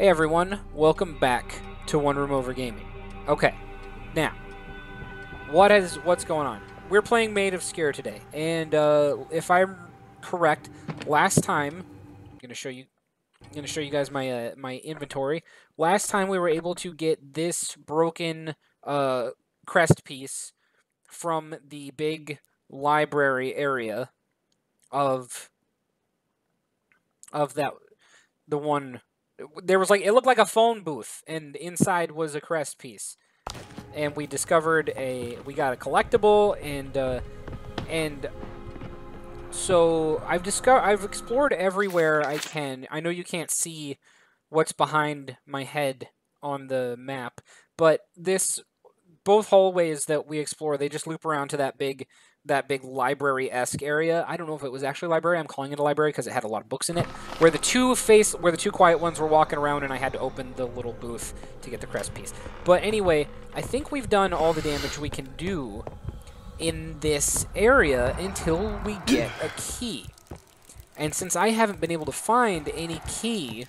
Hey everyone, welcome back to One Room Over Gaming. Okay, now, what is what's going on? We're playing Maid of Sker today, and uh, if I'm correct, last time, I'm gonna show you, I'm gonna show you guys my uh, my inventory. Last time we were able to get this broken uh, crest piece from the big library area of of that the one there was like it looked like a phone booth and inside was a crest piece and we discovered a we got a collectible and uh, and so I've discovered I've explored everywhere I can. I know you can't see what's behind my head on the map, but this both hallways that we explore they just loop around to that big that big library-esque area. I don't know if it was actually a library. I'm calling it a library because it had a lot of books in it. Where the two face, where the two quiet ones were walking around, and I had to open the little booth to get the crest piece. But anyway, I think we've done all the damage we can do in this area until we get a key. And since I haven't been able to find any key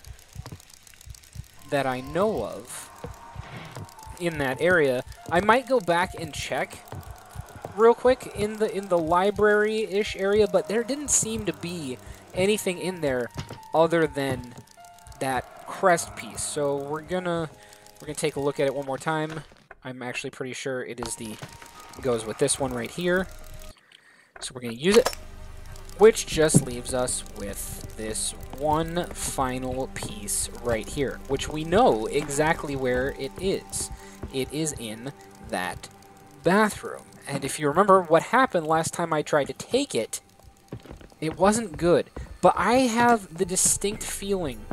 that I know of in that area, I might go back and check real quick in the in the library-ish area, but there didn't seem to be anything in there other than that crest piece. So we're gonna we're gonna take a look at it one more time. I'm actually pretty sure it is the goes with this one right here. So we're gonna use it, which just leaves us with this one final piece right here, which we know exactly where it is. It is in that bathroom. And if you remember what happened last time I tried to take it, it wasn't good. But I have the distinct feeling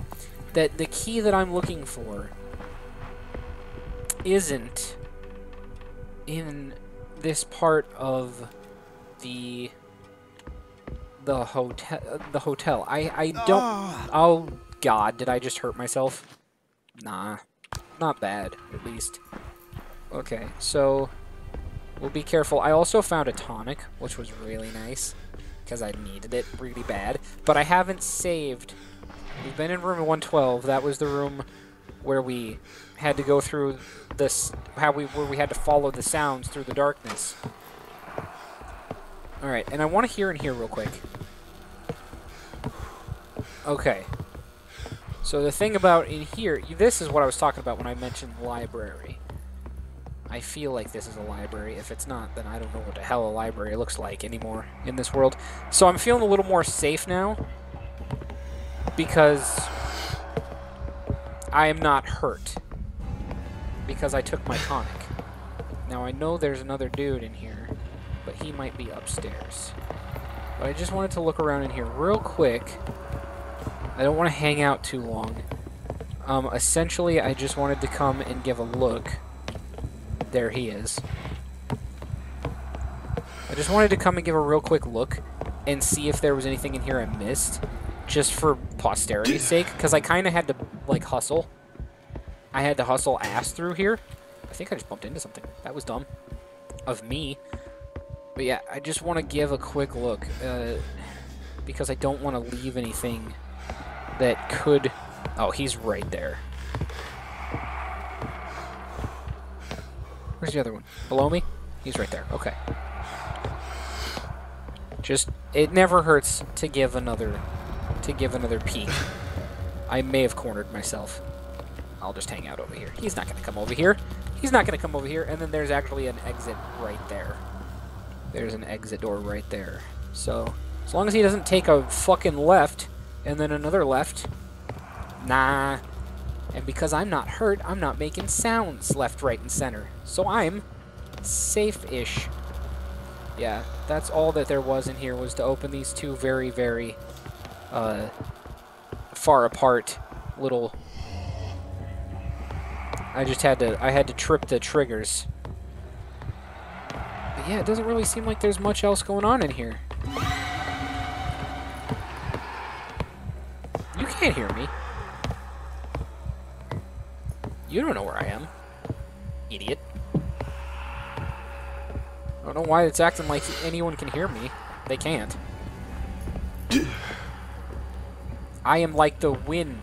that the key that I'm looking for isn't in this part of the the hotel the hotel. I I don't Ah. Oh god, did I just hurt myself? Nah. Not bad, at least. Okay, so We'll be careful. I also found a tonic, which was really nice, because I needed it really bad. But I haven't saved. We've been in room 112. That was the room where we had to go through this, how we, where we had to follow the sounds through the darkness. Alright, and I want to hear in here real quick. Okay. So the thing about in here, this is what I was talking about when I mentioned library. I feel like this is a library. If it's not, then I don't know what the hell a library looks like anymore in this world. So I'm feeling a little more safe now because I am not hurt because I took my tonic. Now I know there's another dude in here, but he might be upstairs. But I just wanted to look around in here real quick. I don't want to hang out too long. Um, essentially, I just wanted to come and give a look there he is. I just wanted to come and give a real quick look and see if there was anything in here I missed, just for posterity's sake, because I kind of had to, like, hustle. I had to hustle ass through here. I think I just bumped into something. That was dumb. Of me. But yeah, I just want to give a quick look, uh, because I don't want to leave anything that could... Oh, he's right there. Where's the other one? Below me? He's right there. Okay. Just it never hurts to give another to give another peek. I may have cornered myself. I'll just hang out over here. He's not going to come over here. He's not going to come over here. And then there's actually an exit right there. There's an exit door right there. So, as long as he doesn't take a fucking left and then another left, nah, and because I'm not hurt, I'm not making sounds left, right, and center. So I'm safe-ish. Yeah, that's all that there was in here was to open these two very, very uh, far apart little... I just had to, I had to trip the triggers. But yeah, it doesn't really seem like there's much else going on in here. You can't hear me. You don't know where I am. Idiot. I don't know why it's acting like anyone can hear me. They can't. I am like the wind.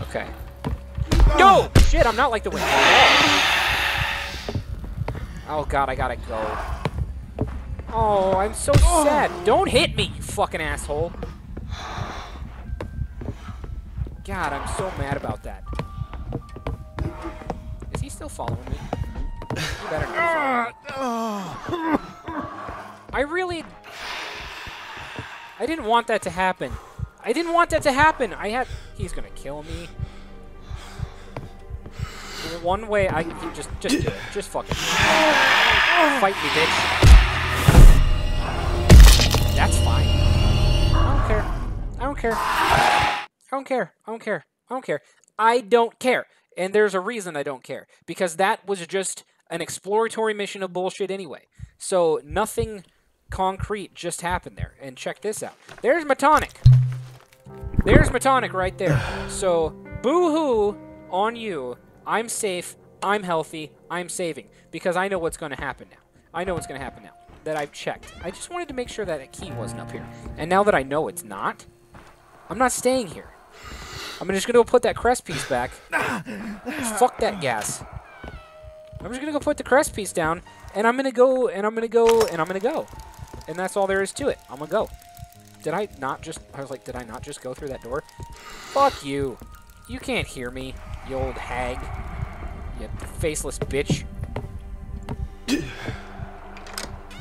Okay. No! Shit, I'm not like the wind. Oh god, I gotta go. Oh, I'm so sad. Don't hit me, you fucking asshole. God, I'm so mad about that. Still following me? He better. I really... I didn't want that to happen. I didn't want that to happen. I had... He's gonna kill me. One way I can just... Just do it. Just fucking... Fight me, bitch. That's fine. I don't care. I don't care. I don't care. I don't care. I don't care. I don't care. And there's a reason I don't care. Because that was just an exploratory mission of bullshit anyway. So nothing concrete just happened there. And check this out. There's Metonic. There's Metonic right there. So, boo-hoo on you. I'm safe. I'm healthy. I'm saving. Because I know what's going to happen now. I know what's going to happen now that I've checked. I just wanted to make sure that a key wasn't up here. And now that I know it's not, I'm not staying here. I'm just going to go put that crest piece back. Fuck that gas. I'm just going to go put the crest piece down, and I'm going to go, and I'm going to go, and I'm going to go. And that's all there is to it. I'm going to go. Did I not just, I was like, did I not just go through that door? Fuck you. You can't hear me, you old hag. You faceless bitch.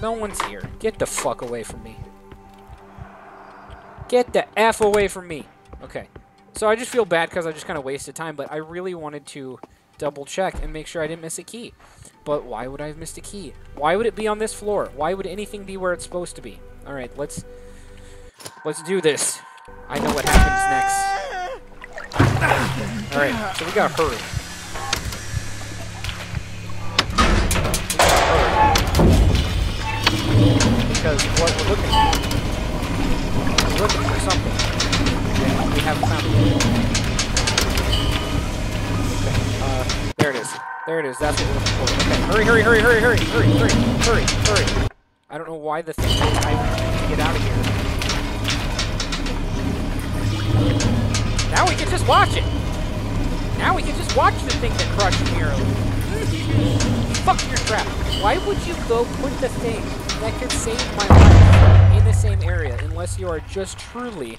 No one's here. Get the fuck away from me. Get the F away from me. Okay. So I just feel bad because I just kind of wasted time, but I really wanted to double check and make sure I didn't miss a key. But why would I have missed a key? Why would it be on this floor? Why would anything be where it's supposed to be? All right, let's let's do this. I know what happens next. All right, so we gotta hurry. because what we're looking for, we're looking for something, and we haven't found it. Okay, uh, there it is. There it is. That's what we're looking for. Okay, hurry, hurry, hurry, hurry, hurry, hurry, hurry, hurry, hurry. I don't know why the thing is I to get out of here. Now we can just watch it. Now we can just watch the thing that crushed me earlier. Fuck your trap. Why would you go put the thing that could save my life in the same area unless you are just truly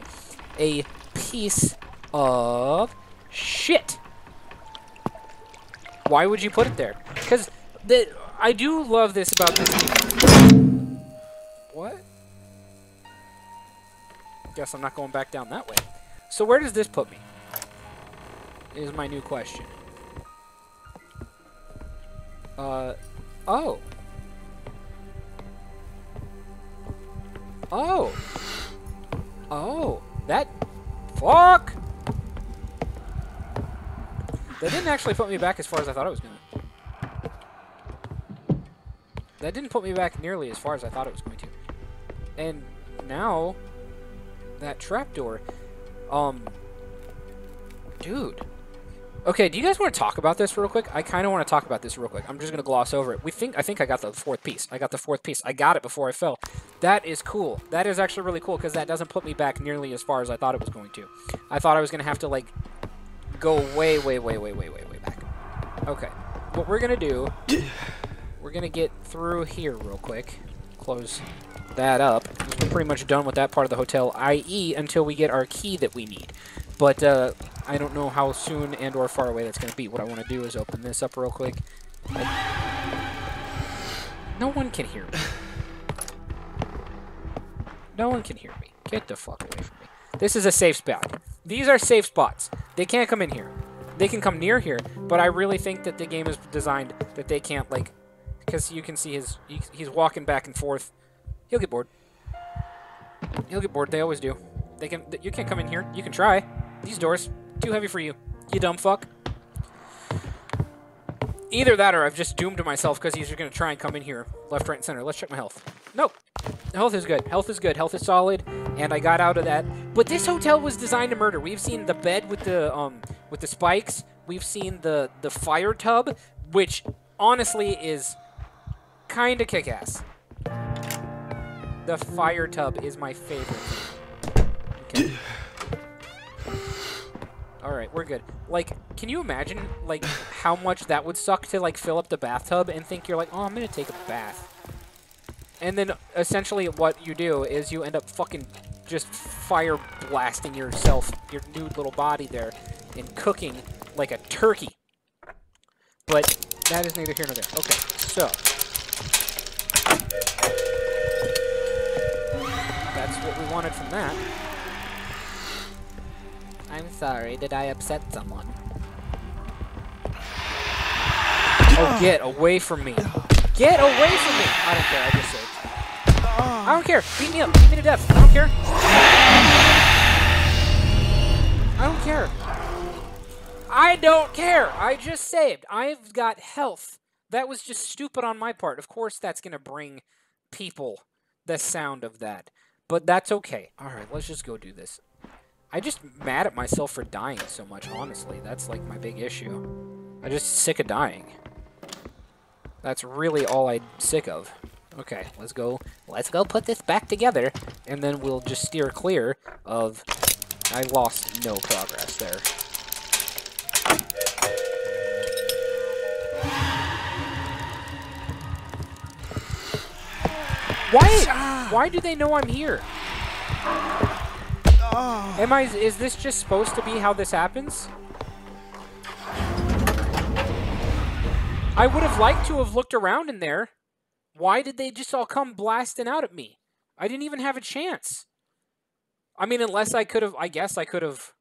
a piece of shit. Why would you put it there? Because the I do love this about this game. What? Guess I'm not going back down that way. So where does this put me? Is my new question. Uh, oh. Oh. Oh. That... Fuck! That didn't actually put me back as far as I thought it was going to. That didn't put me back nearly as far as I thought it was going to. And now, that trapdoor, um, dude. Okay, do you guys want to talk about this real quick? I kind of want to talk about this real quick. I'm just going to gloss over it. We think I think I got the fourth piece. I got the fourth piece. I got it before I fell. That is cool. That is actually really cool because that doesn't put me back nearly as far as I thought it was going to. I thought I was going to have to, like, go way, way, way, way, way, way, way back. Okay. What we're going to do, we're going to get through here real quick. Close that up. We're pretty much done with that part of the hotel, i.e. until we get our key that we need. But, uh, I don't know how soon and or far away that's going to be. What I want to do is open this up real quick. No one can hear me. No one can hear me. Get the fuck away from me. This is a safe spot. These are safe spots. They can't come in here. They can come near here, but I really think that the game is designed that they can't, like, because you can see his, he's walking back and forth. He'll get bored. He'll get bored. They always do. They can. You can't come in here. You can try. These doors. Too heavy for you. You dumb fuck. Either that or I've just doomed myself because he's just going to try and come in here. Left, right, and center. Let's check my health. Nope. Health is good. Health is good. Health is solid. And I got out of that. But this hotel was designed to murder. We've seen the bed with the um with the spikes. We've seen the, the fire tub, which honestly is kind of kick-ass. The fire tub is my favorite. Okay. All right, we're good. Like, can you imagine like how much that would suck to like fill up the bathtub and think you're like, oh, I'm gonna take a bath, and then essentially what you do is you end up fucking just fire blasting yourself, your nude little body there, and cooking like a turkey. But that is neither here nor there. Okay, so that's what we wanted from that. I'm sorry, did I upset someone? Oh, get away from me. Get away from me! I don't care, I just saved. I don't care. Beat me up. Beat me to death. I don't care. I don't care. I don't care. I just saved. I've got health. That was just stupid on my part. Of course, that's to bring people the sound of that. But that's okay. All right, let's just go do this. I just mad at myself for dying so much, honestly. That's like my big issue. I'm just sick of dying. That's really all I'm sick of. Okay, let's go. Let's go put this back together, and then we'll just steer clear of... I lost no progress there. Why? Why do they know I'm here? Oh. Am I? Is this just supposed to be how this happens? I would have liked to have looked around in there. Why did they just all come blasting out at me? I didn't even have a chance. I mean, unless I could have, I guess I could have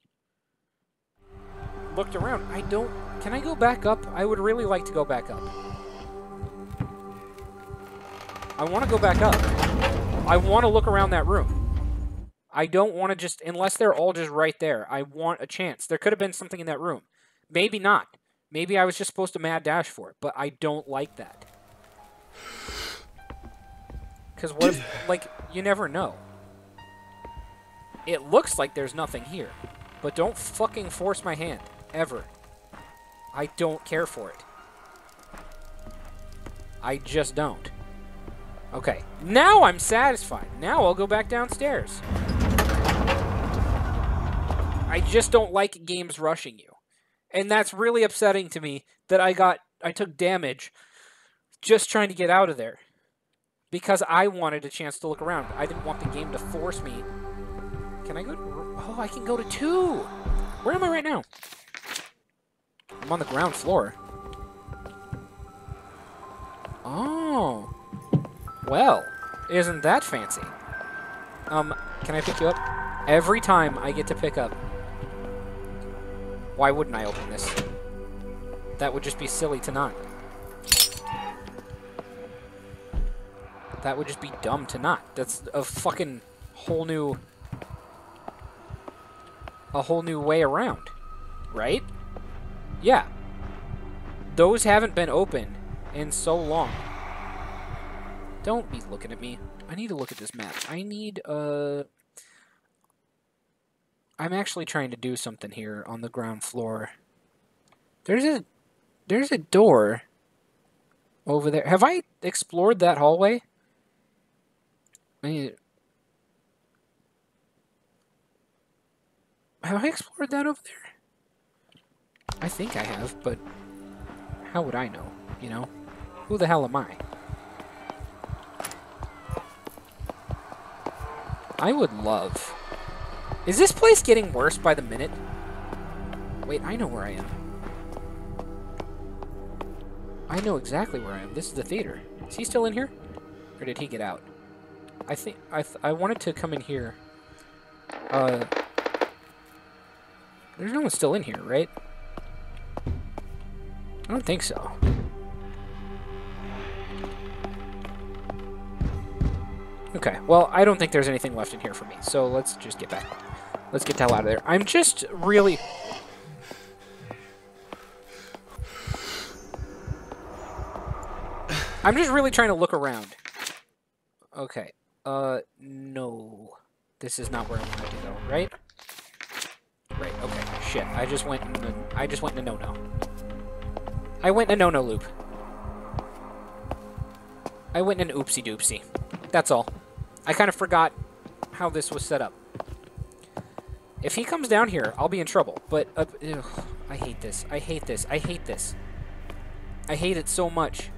looked around. I don't, can I go back up? I would really like to go back up. I want to go back up. I want to look around that room. I don't want to just, unless they're all just right there, I want a chance. There could have been something in that room. Maybe not. Maybe I was just supposed to mad dash for it, but I don't like that. Because what if, like, you never know. It looks like there's nothing here, but don't fucking force my hand, ever. I don't care for it. I just don't. Okay, now I'm satisfied. Now I'll go back downstairs. I just don't like games rushing you. And that's really upsetting to me that I got I took damage just trying to get out of there. Because I wanted a chance to look around. I didn't want the game to force me. Can I go to, Oh, I can go to two. Where am I right now? I'm on the ground floor. Oh. Well, isn't that fancy? Um, can I pick you up? Every time I get to pick up why wouldn't I open this? That would just be silly to not. That would just be dumb to not. That's a fucking whole new... A whole new way around. Right? Yeah. Those haven't been open in so long. Don't be looking at me. I need to look at this map. I need, uh... I'm actually trying to do something here on the ground floor. There's a there's a door over there. Have I explored that hallway? I mean, have I explored that over there? I think I have, but how would I know, you know? Who the hell am I? I would love is this place getting worse by the minute? Wait, I know where I am. I know exactly where I am. This is the theater. Is he still in here? Or did he get out? I think I th I wanted to come in here. Uh There's no one still in here, right? I don't think so. Okay, well, I don't think there's anything left in here for me, so let's just get back. Let's get the hell out of there. I'm just really... I'm just really trying to look around. Okay. Uh, no. This is not where I wanted to go, right? Right, okay. Shit. I just went in the, I just went in a no-no. I went in a no-no loop. I went in an oopsie-doopsie. That's all. I kind of forgot how this was set up. If he comes down here, I'll be in trouble. But, uh, ugh, I hate this. I hate this. I hate this. I hate it so much.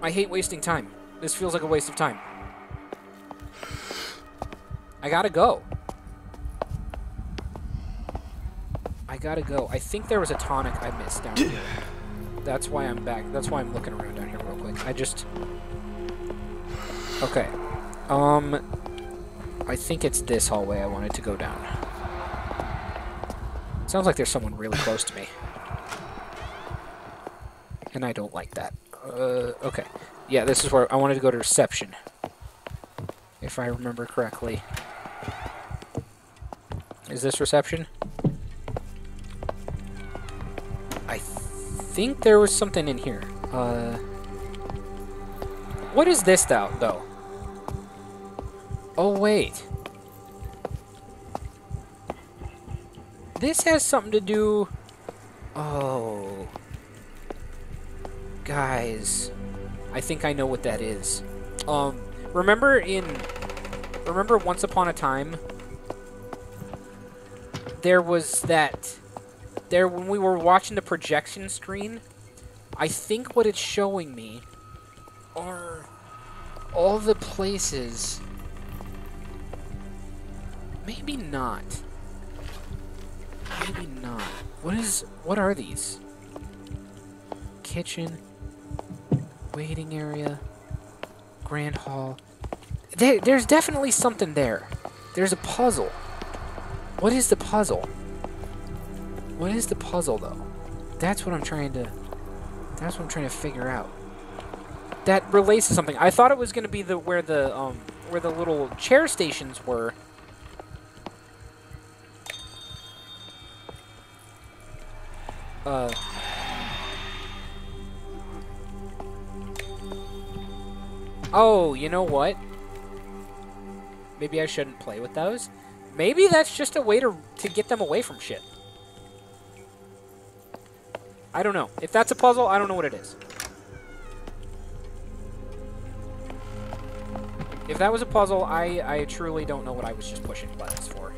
I hate wasting time. This feels like a waste of time. I gotta go. I gotta go. I think there was a tonic I missed down here. That's why I'm back. That's why I'm looking around down here real quick. I just... Okay. Um... I think it's this hallway I wanted to go down. Sounds like there's someone really close to me. And I don't like that. Uh, okay. Yeah, this is where I wanted to go to reception. If I remember correctly. Is this reception? I think there was something in here. Uh, what is this, though? though? Oh, wait. This has something to do... Oh. Guys. I think I know what that is. Um, remember in... Remember Once Upon a Time? There was that... There, when we were watching the projection screen, I think what it's showing me are all the places Maybe not. Maybe not. What is... What are these? Kitchen. Waiting area. Grand hall. There, there's definitely something there. There's a puzzle. What is the puzzle? What is the puzzle, though? That's what I'm trying to... That's what I'm trying to figure out. That relates to something. I thought it was going to be the where the um where the little chair stations were Oh, you know what? Maybe I shouldn't play with those. Maybe that's just a way to, to get them away from shit. I don't know. If that's a puzzle, I don't know what it is. If that was a puzzle, I, I truly don't know what I was just pushing buttons for.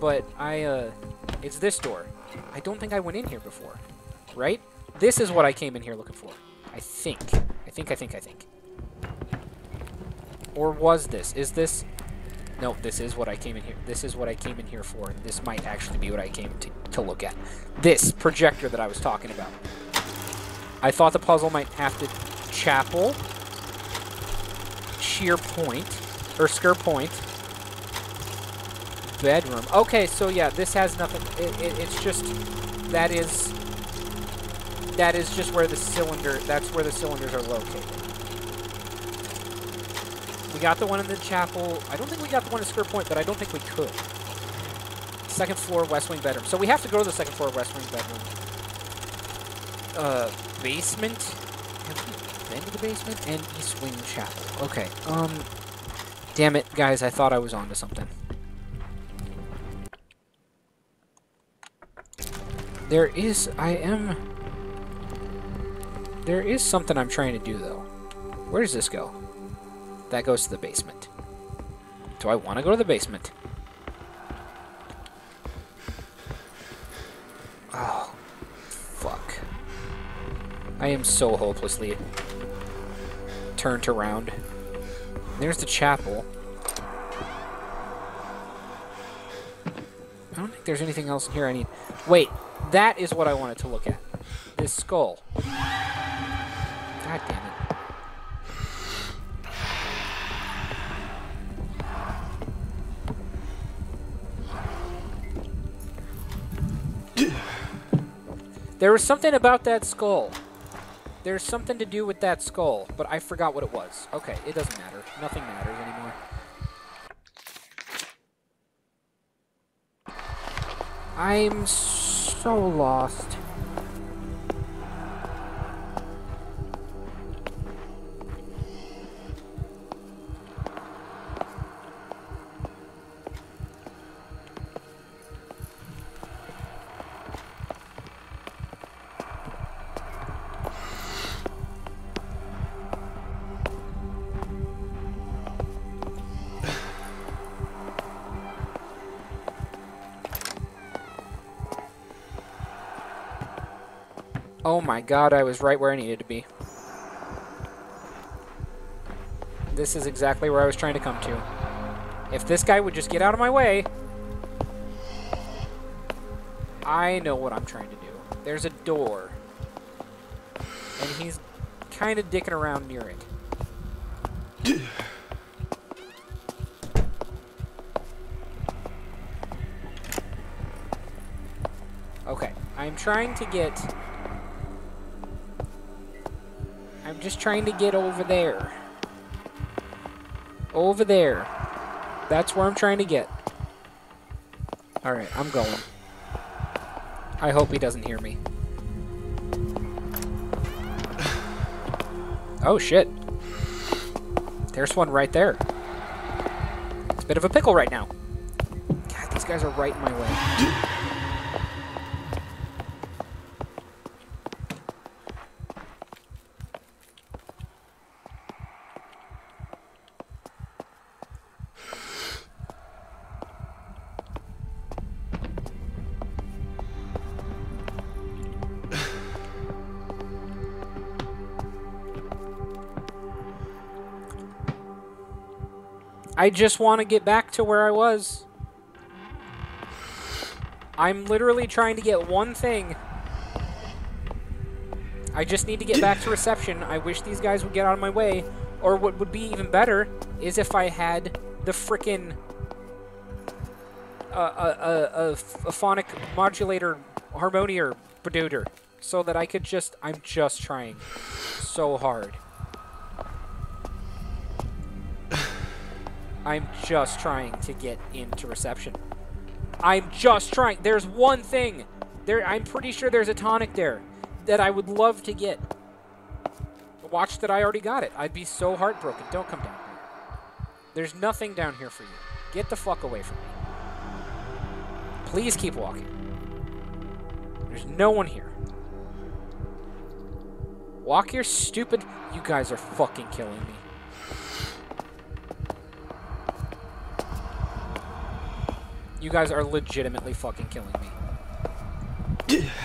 But I, uh, it's this door. I don't think I went in here before. Right? This is what I came in here looking for. I think. I think, I think, I think. Or was this? Is this... No, this is what I came in here. This is what I came in here for. This might actually be what I came to, to look at. This projector that I was talking about. I thought the puzzle might have to chapel, sheer point, or Sker point, bedroom. Okay, so yeah, this has nothing. It, it, it's just that is that is just where the cylinder. That's where the cylinders are located. We got the one in the chapel. I don't think we got the one in Sker Point, but I don't think we could. Second floor West Wing bedroom. So we have to go to the second floor West Wing bedroom. Uh, basement. Have we been to the basement? And East Wing chapel. Okay. Um. Damn it, guys! I thought I was onto something. There is... I am... There is something I'm trying to do, though. Where does this go? That goes to the basement. Do I want to go to the basement? Oh, fuck. I am so hopelessly turned around. There's the chapel. I don't think there's anything else in here I need. Wait, that is what I wanted to look at. This skull. There was something about that skull. There's something to do with that skull, but I forgot what it was. Okay, it doesn't matter. Nothing matters anymore. I'm so lost. Oh my god, I was right where I needed to be. This is exactly where I was trying to come to. If this guy would just get out of my way... I know what I'm trying to do. There's a door. And he's kind of dicking around near it. Okay, I'm trying to get... Just trying to get over there. Over there. That's where I'm trying to get. Alright, I'm going. I hope he doesn't hear me. Oh, shit. There's one right there. It's a bit of a pickle right now. God, these guys are right in my way. I just want to get back to where I was. I'm literally trying to get one thing. I just need to get back to reception. I wish these guys would get out of my way. Or what would be even better is if I had the frickin' uh, a, a, a, phonic modulator harmonier producer so that I could just I'm just trying so hard. I'm just trying to get into reception. I'm just trying. There's one thing. There, I'm pretty sure there's a tonic there that I would love to get. Watch that I already got it. I'd be so heartbroken. Don't come down here. There's nothing down here for you. Get the fuck away from me. Please keep walking. There's no one here. Walk your stupid... You guys are fucking killing me. You guys are legitimately fucking killing me.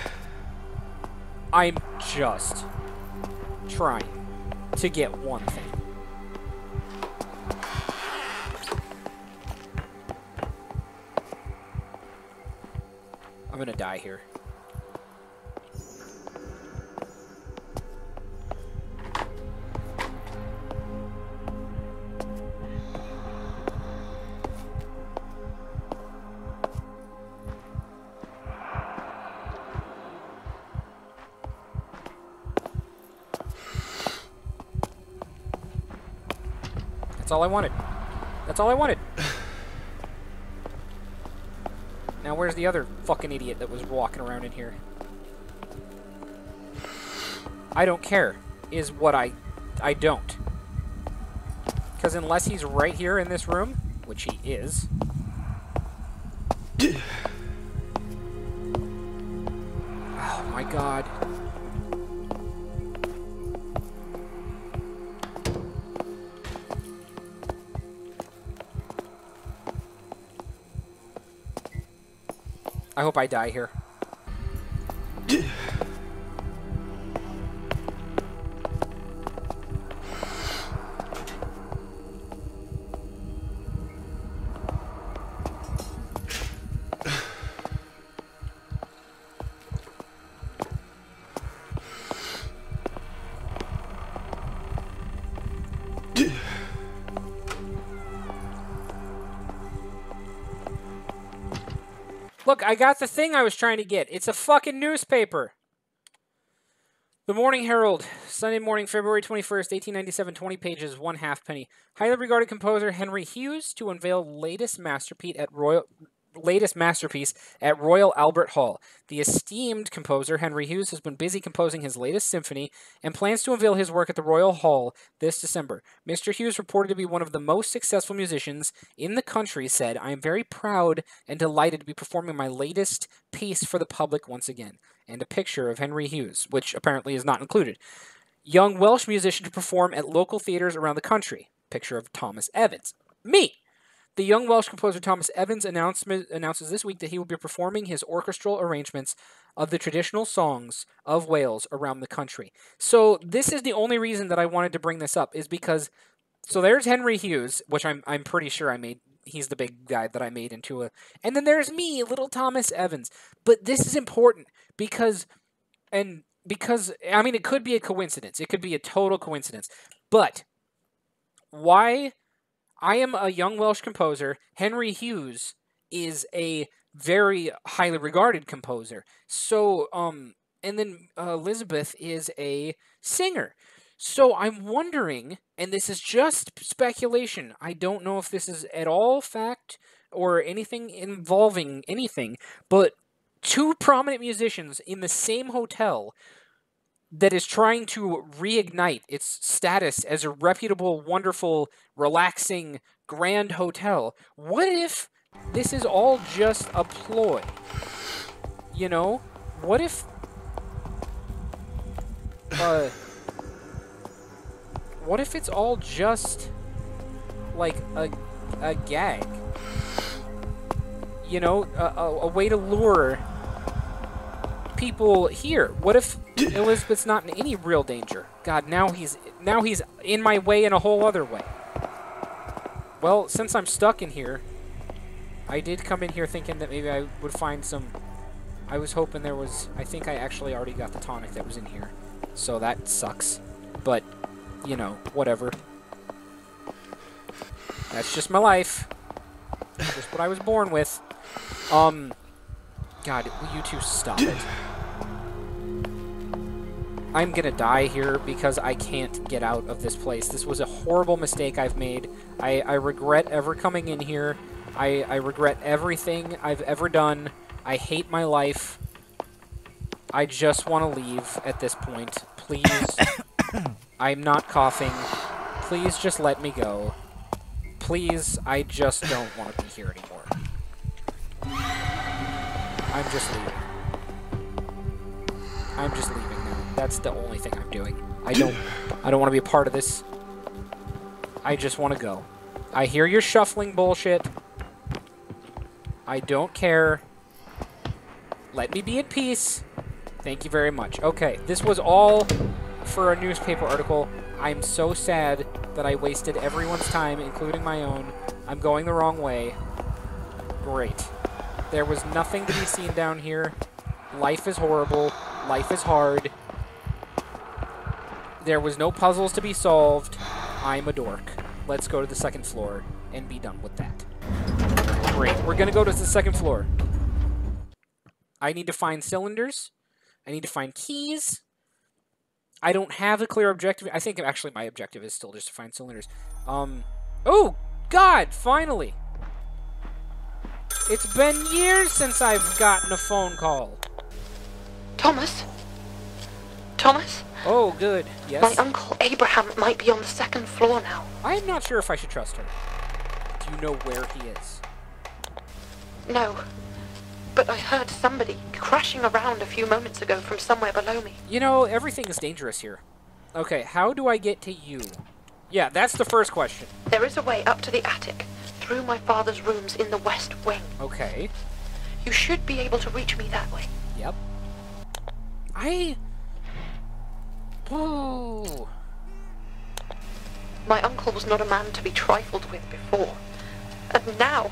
I'm just trying to get one thing. I'm gonna die here. All I wanted. That's all I wanted. Now where's the other fucking idiot that was walking around in here? I don't care, is what I... I don't. Because unless he's right here in this room, which he is... oh my god. I hope I die here. Look, I got the thing I was trying to get. It's a fucking newspaper. The Morning Herald, Sunday morning, February 21st, 1897, 20 pages, one halfpenny. Highly regarded composer Henry Hughes to unveil latest masterpiece at Royal latest masterpiece at Royal Albert Hall. The esteemed composer Henry Hughes has been busy composing his latest symphony and plans to unveil his work at the Royal Hall this December. Mr. Hughes, reported to be one of the most successful musicians in the country, said, I am very proud and delighted to be performing my latest piece for the public once again. And a picture of Henry Hughes, which apparently is not included. Young Welsh musician to perform at local theaters around the country. Picture of Thomas Evans. Me! The young Welsh composer Thomas Evans announcement announces this week that he will be performing his orchestral arrangements of the traditional songs of Wales around the country. So this is the only reason that I wanted to bring this up is because so there's Henry Hughes, which I'm I'm pretty sure I made he's the big guy that I made into a and then there's me, little Thomas Evans. But this is important because and because I mean it could be a coincidence. It could be a total coincidence. But why I am a young Welsh composer, Henry Hughes is a very highly regarded composer. So um and then uh, Elizabeth is a singer. So I'm wondering, and this is just speculation. I don't know if this is at all fact or anything involving anything, but two prominent musicians in the same hotel that is trying to reignite its status as a reputable, wonderful, relaxing, grand hotel. What if this is all just a ploy? You know? What if uh what if it's all just like a a gag? You know, a, a, a way to lure people here. What if Elizabeth's not in any real danger? God, now he's now he's in my way in a whole other way. Well, since I'm stuck in here, I did come in here thinking that maybe I would find some... I was hoping there was... I think I actually already got the tonic that was in here. So that sucks. But, you know, whatever. That's just my life. Just what I was born with. Um... God, will you two stop it? I'm gonna die here because I can't get out of this place. This was a horrible mistake I've made. I, I regret ever coming in here. I, I regret everything I've ever done. I hate my life. I just want to leave at this point. Please. I'm not coughing. Please just let me go. Please, I just don't want to be here anymore. I'm just leaving. I'm just leaving. That's the only thing I'm doing. I don't I don't want to be a part of this. I just want to go. I hear your shuffling bullshit. I don't care. Let me be at peace. Thank you very much. Okay, this was all for a newspaper article. I'm so sad that I wasted everyone's time, including my own. I'm going the wrong way. Great. There was nothing to be seen down here. Life is horrible. Life is hard. There was no puzzles to be solved. I'm a dork. Let's go to the second floor and be done with that. Great. We're going to go to the second floor. I need to find cylinders. I need to find keys. I don't have a clear objective. I think actually my objective is still just to find cylinders. Um, oh, God, finally. It's been years since I've gotten a phone call. Thomas? Thomas? Oh, good. Yes. My uncle Abraham might be on the second floor now. I'm not sure if I should trust her. Do you know where he is? No. But I heard somebody crashing around a few moments ago from somewhere below me. You know, everything is dangerous here. Okay, how do I get to you? Yeah, that's the first question. There is a way up to the attic, through my father's rooms in the west wing. Okay. You should be able to reach me that way. Yep. I... Ooh. My uncle was not a man to be trifled with before. And now,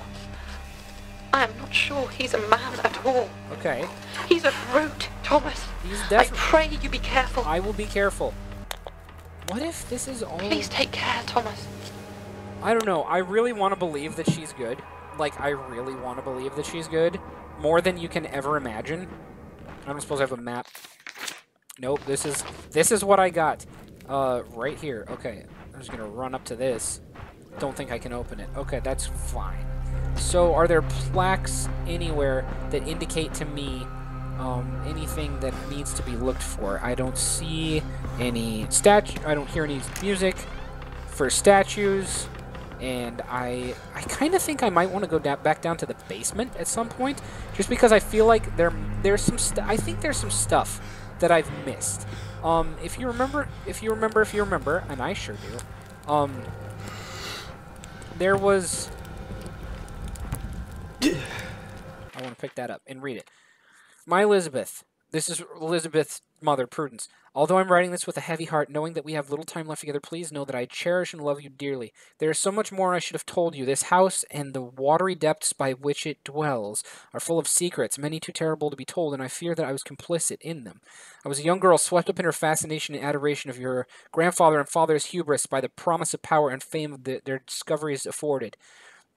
I am not sure he's a man at all. Okay. He's a brute, Thomas. He's I pray you be careful. I will be careful. What if this is all... Please take care, Thomas. I don't know. I really want to believe that she's good. Like, I really want to believe that she's good. More than you can ever imagine. I don't suppose I have a map. Nope, this is this is what I got. Uh, right here. Okay, I'm just gonna run up to this. Don't think I can open it. Okay, that's fine. So, are there plaques anywhere that indicate to me um, anything that needs to be looked for? I don't see any statue. I don't hear any music for statues, and I I kind of think I might want to go da back down to the basement at some point, just because I feel like there there's some I think there's some stuff that I've missed. Um, if you remember, if you remember, if you remember, and I sure do, um, there was... I want to pick that up and read it. My Elizabeth, this is Elizabeth's mother, Prudence. Although I'm writing this with a heavy heart, knowing that we have little time left together, please know that I cherish and love you dearly. There is so much more I should have told you. This house and the watery depths by which it dwells are full of secrets, many too terrible to be told, and I fear that I was complicit in them. I was a young girl swept up in her fascination and adoration of your grandfather and father's hubris by the promise of power and fame that their discoveries afforded.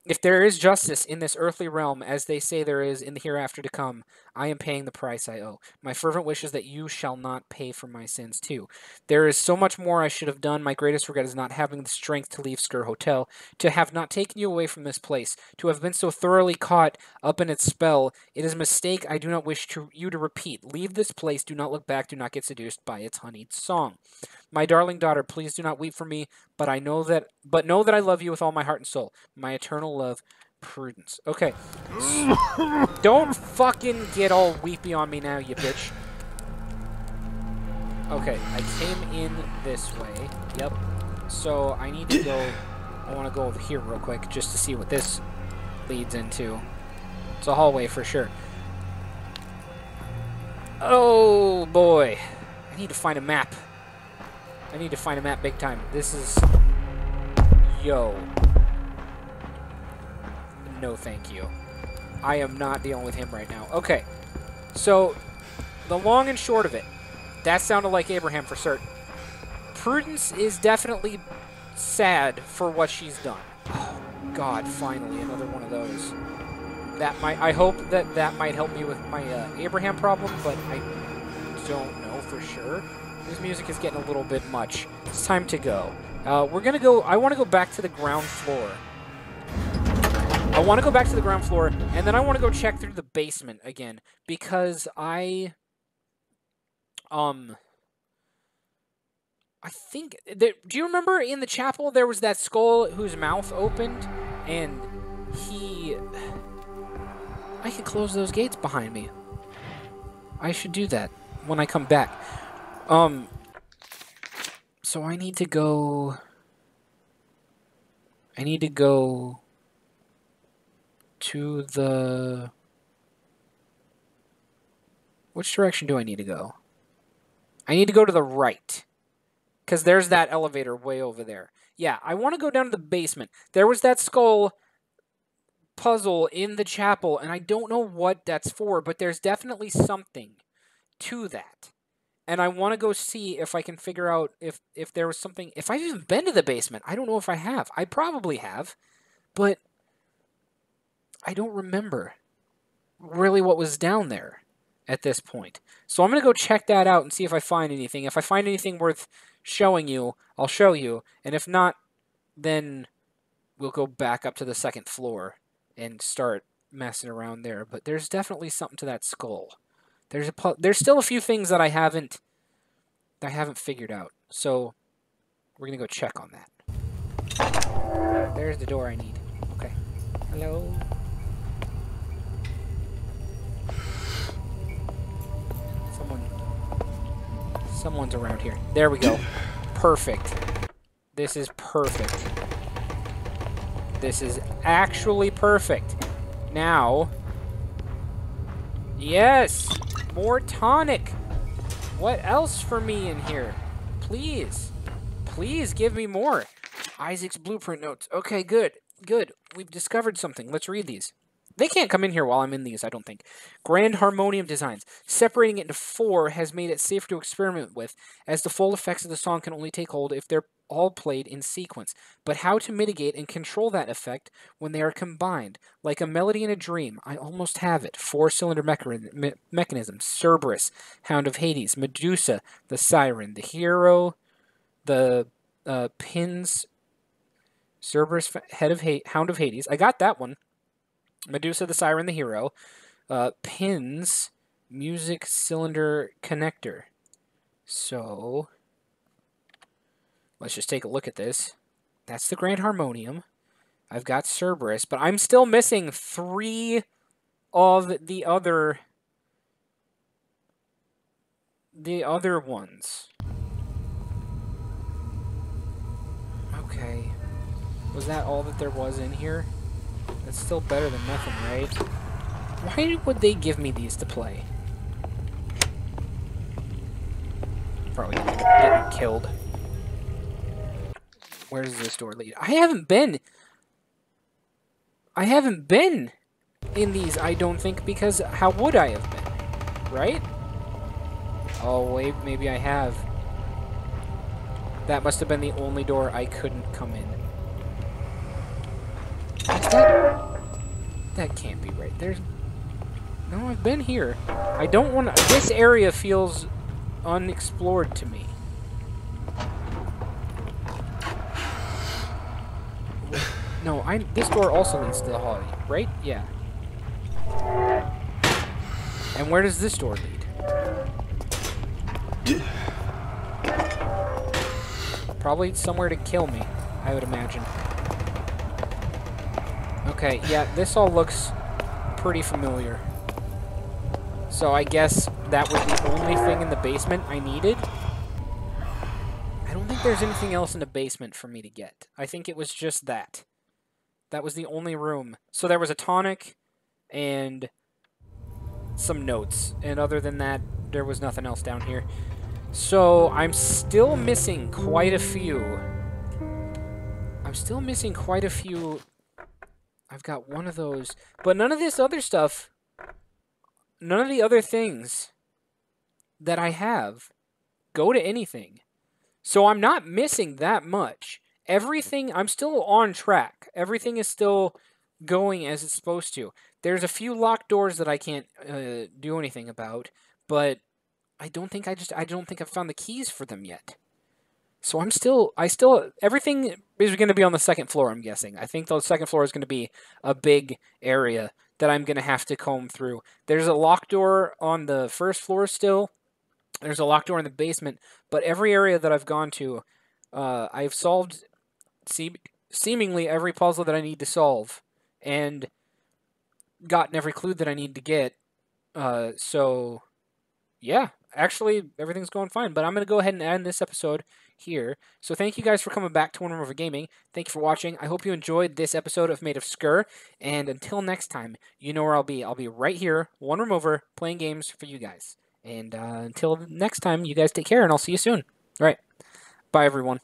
If there is justice in this earthly realm, as they say there is in the hereafter to come, I am paying the price I owe. My fervent wish is that you shall not pay for my sins too. There is so much more I should have done. My greatest regret is not having the strength to leave Sker Hotel, to have not taken you away from this place, to have been so thoroughly caught up in its spell. It is a mistake I do not wish to, you to repeat. Leave this place. Do not look back. Do not get seduced by its honeyed song. My darling daughter, please do not weep for me, but I know that but know that I love you with all my heart and soul. My eternal love, Prudence. Okay. Don't fucking get all weepy on me now, you bitch. Okay, I came in this way. Yep. So I need to go I want to go over here real quick just to see what this leads into. It's a hallway for sure. Oh boy. I need to find a map. I need to find a map big time. This is... Yo. No thank you. I am not dealing with him right now. Okay. So, the long and short of it, that sounded like Abraham for certain. Prudence is definitely sad for what she's done. Oh, God, finally, another one of those. That might, I hope that that might help me with my uh, Abraham problem, but I don't know for sure. This music is getting a little bit much. It's time to go. Uh, we're to go... I want to go back to the ground floor. I want to go back to the ground floor, and then I want to go check through the basement again, because I... Um... I think... That, do you remember in the chapel there was that skull whose mouth opened, and he... I could close those gates behind me. I should do that when I come back. Um, so I need to go... I need to go to the... Which direction do I need to go? I need to go to the right. Because there's that elevator way over there. Yeah, I want to go down to the basement. There was that skull puzzle in the chapel, and I don't know what that's for, but there's definitely something to that and I want to go see if I can figure out if if there was something. If I've even been to the basement, I don't know if I have. I probably have, but I don't remember really what was down there at this point. So I'm gonna go check that out and see if I find anything. If I find anything worth showing you, I'll show you, and if not, then we'll go back up to the second floor and start messing around there. But there's definitely something to that skull. There's a there's still a few things that I haven't that I haven't figured out. So we're gonna go check on that. There's the door I need. Okay. Hello. Someone's around here. There we go. Perfect. This is perfect. This is actually perfect. Now. Yes! More tonic. What else for me in here? Please. Please give me more. Isaac's blueprint notes. Okay, good. Good. We've discovered something. Let's read these. They can't come in here while I'm in these, I don't think. Grand Harmonium Designs. Separating it into four has made it safer to experiment with, as the full effects of the song can only take hold if they're all played in sequence, but how to mitigate and control that effect when they are combined. Like a melody in a dream, I almost have it. Four-cylinder mecha me mechanism, Cerberus, Hound of Hades, Medusa, the Siren, the Hero, the uh, Pins, Cerberus, Head of Hound of Hades. I got that one. Medusa, the Siren, the Hero. Uh, pins, Music Cylinder Connector. So, Let's just take a look at this. That's the Grand Harmonium. I've got Cerberus, but I'm still missing three of the other the other ones. Okay. Was that all that there was in here? That's still better than nothing, right? Why would they give me these to play? Probably gonna get me killed. Where does this door lead? I haven't been... I haven't been in these, I don't think, because how would I have been? Right? Oh, wait, maybe I have. That must have been the only door I couldn't come in. That, that can't be right. There's... No, I've been here. I don't want to... This area feels unexplored to me. No, I. This door also leads to the hallway, right? Yeah. And where does this door lead? Probably somewhere to kill me, I would imagine. Okay, yeah, this all looks pretty familiar. So I guess that was the only thing in the basement I needed. I don't think there's anything else in the basement for me to get. I think it was just that. That was the only room. So there was a tonic and some notes. And other than that, there was nothing else down here. So I'm still missing quite a few. I'm still missing quite a few. I've got one of those. But none of this other stuff, none of the other things that I have go to anything. So I'm not missing that much everything I'm still on track. Everything is still going as it's supposed to. There's a few locked doors that I can't uh, do anything about, but I don't think I just I don't think I've found the keys for them yet. So I'm still I still everything is going to be on the second floor. I'm guessing. I think the second floor is going to be a big area that I'm going to have to comb through. There's a locked door on the first floor still. There's a locked door in the basement, but every area that I've gone to, uh, I've solved seem, seemingly every puzzle that I need to solve and gotten every clue that I need to get. Uh, so, yeah, actually, everything's going fine. But I'm going to go ahead and end this episode here. So thank you guys for coming back to One Room Over Gaming. Thank you for watching. I hope you enjoyed this episode of Maid of Sker. And until next time, you know where I'll be. I'll be right here, One Room Over, playing games for you guys. And uh, until next time, you guys take care, and I'll see you soon. All right. Bye, everyone.